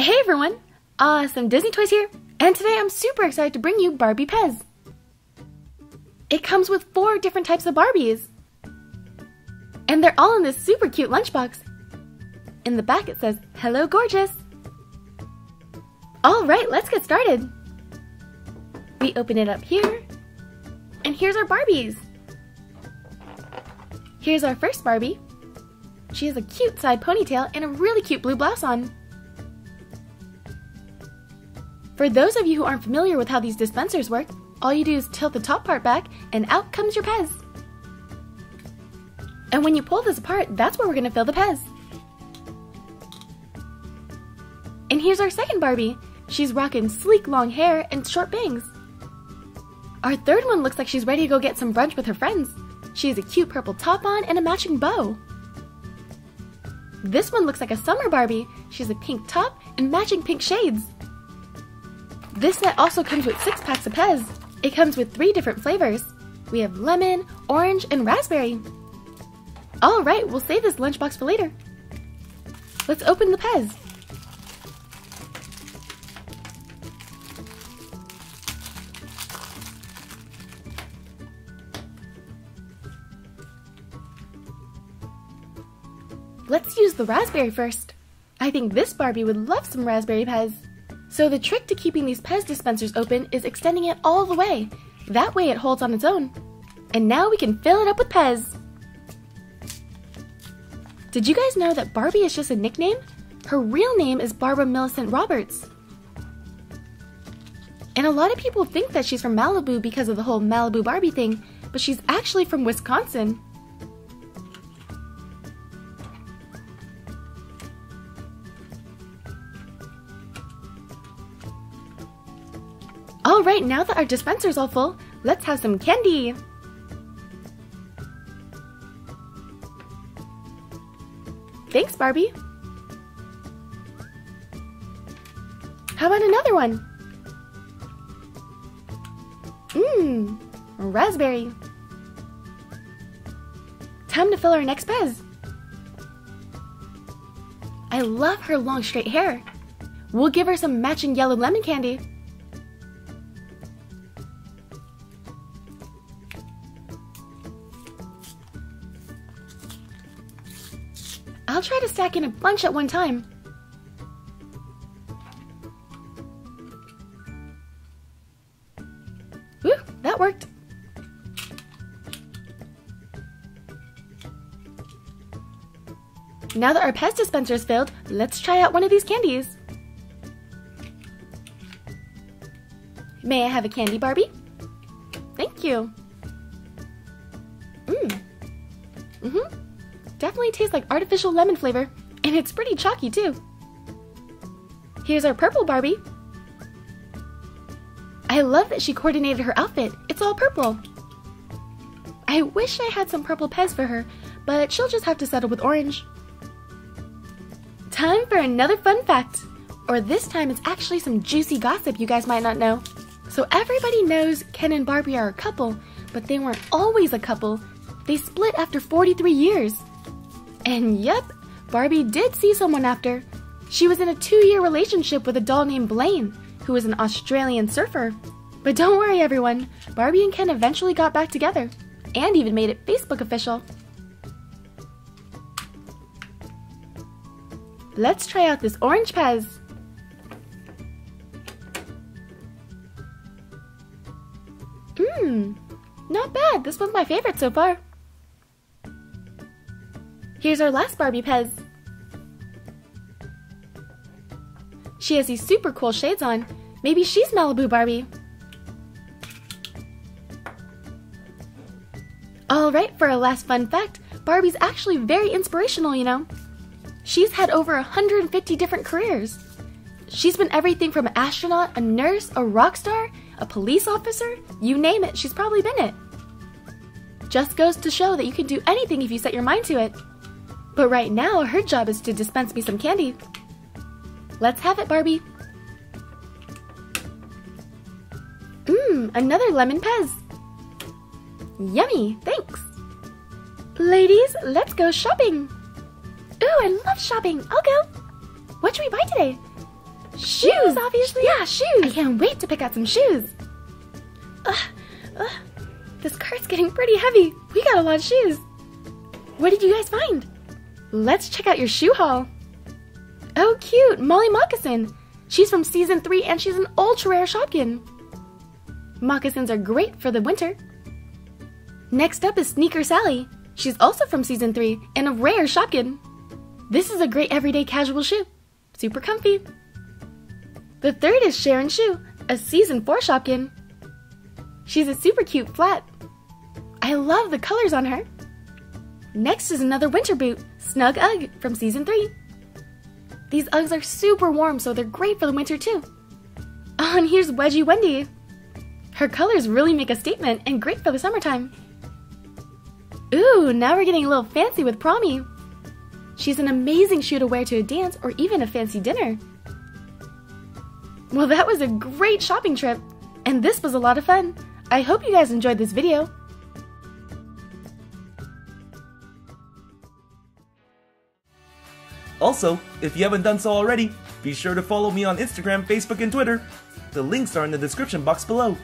Hey everyone! Uh, awesome Disney Toys here, and today I'm super excited to bring you Barbie Pez. It comes with four different types of Barbies. And they're all in this super cute lunchbox. In the back it says, Hello Gorgeous! Alright, let's get started! We open it up here, and here's our Barbies! Here's our first Barbie. She has a cute side ponytail and a really cute blue blouse on. For those of you who aren't familiar with how these dispensers work, all you do is tilt the top part back and out comes your Pez. And when you pull this apart, that's where we're to fill the Pez. And here's our second Barbie. She's rocking sleek long hair and short bangs. Our third one looks like she's ready to go get some brunch with her friends. She has a cute purple top on and a matching bow. This one looks like a summer Barbie. She has a pink top and matching pink shades. This set also comes with six packs of Pez. It comes with three different flavors. We have lemon, orange, and raspberry. Alright, we'll save this lunchbox for later. Let's open the Pez. Let's use the raspberry first. I think this Barbie would love some raspberry Pez. So the trick to keeping these Pez dispensers open is extending it all the way. That way it holds on its own. And now we can fill it up with Pez. Did you guys know that Barbie is just a nickname? Her real name is Barbara Millicent Roberts. And a lot of people think that she's from Malibu because of the whole Malibu Barbie thing, but she's actually from Wisconsin. Alright, now that our dispenser's all full, let's have some candy! Thanks, Barbie! How about another one? Mmm, raspberry. Time to fill our next Pez. I love her long straight hair. We'll give her some matching yellow lemon candy. I'll try to stack in a bunch at one time. Woo, that worked. Now that our Pez dispenser is filled, let's try out one of these candies. May I have a candy, Barbie? Thank you. Mmm. Mm-hmm. Definitely tastes like artificial lemon flavor, and it's pretty chalky too. Here's our purple Barbie. I love that she coordinated her outfit. It's all purple. I wish I had some purple Pez for her, but she'll just have to settle with orange. Time for another fun fact. Or this time it's actually some juicy gossip you guys might not know. So everybody knows Ken and Barbie are a couple, but they weren't always a couple. They split after 43 years. And yep, Barbie did see someone after. She was in a two year relationship with a doll named Blaine, who was an Australian surfer. But don't worry, everyone, Barbie and Ken eventually got back together, and even made it Facebook official. Let's try out this orange Pez. Mmm, not bad. This one's my favorite so far. Here's our last Barbie Pez. She has these super cool shades on. Maybe she's Malibu Barbie. Alright, for our last fun fact, Barbie's actually very inspirational, you know. She's had over 150 different careers. She's been everything from an astronaut, a nurse, a rock star, a police officer, you name it, she's probably been it. Just goes to show that you can do anything if you set your mind to it. But right now, her job is to dispense me some candy. Let's have it, Barbie. Mmm, another lemon pez. Yummy, thanks. Ladies, let's go shopping. Ooh, I love shopping. I'll go. What should we buy today? Shoes, obviously. Yeah, shoes. I can't wait to pick out some shoes. Ugh, ugh. This cart's getting pretty heavy. We got a lot of shoes. What did you guys find? Let's check out your shoe haul. Oh, cute, Molly Moccasin. She's from season 3 and she's an ultra rare Shopkin. Moccasins are great for the winter. Next up is Sneaker Sally. She's also from season 3 and a rare Shopkin. This is a great everyday casual shoe. Super comfy. The third is Sharon Shoe, a season 4 Shopkin. She's a super cute flat. I love the colors on her. Next is another winter boot, Snug Ugg from season 3. These Uggs are super warm, so they're great for the winter too. Oh, and here's Wedgie Wendy. Her colors really make a statement and great for the summertime. Ooh, now we're getting a little fancy with Promi. She's an amazing shoe to wear to a dance or even a fancy dinner. Well, that was a great shopping trip, and this was a lot of fun. I hope you guys enjoyed this video. Also, if you haven't done so already, be sure to follow me on Instagram, Facebook, and Twitter. The links are in the description box below.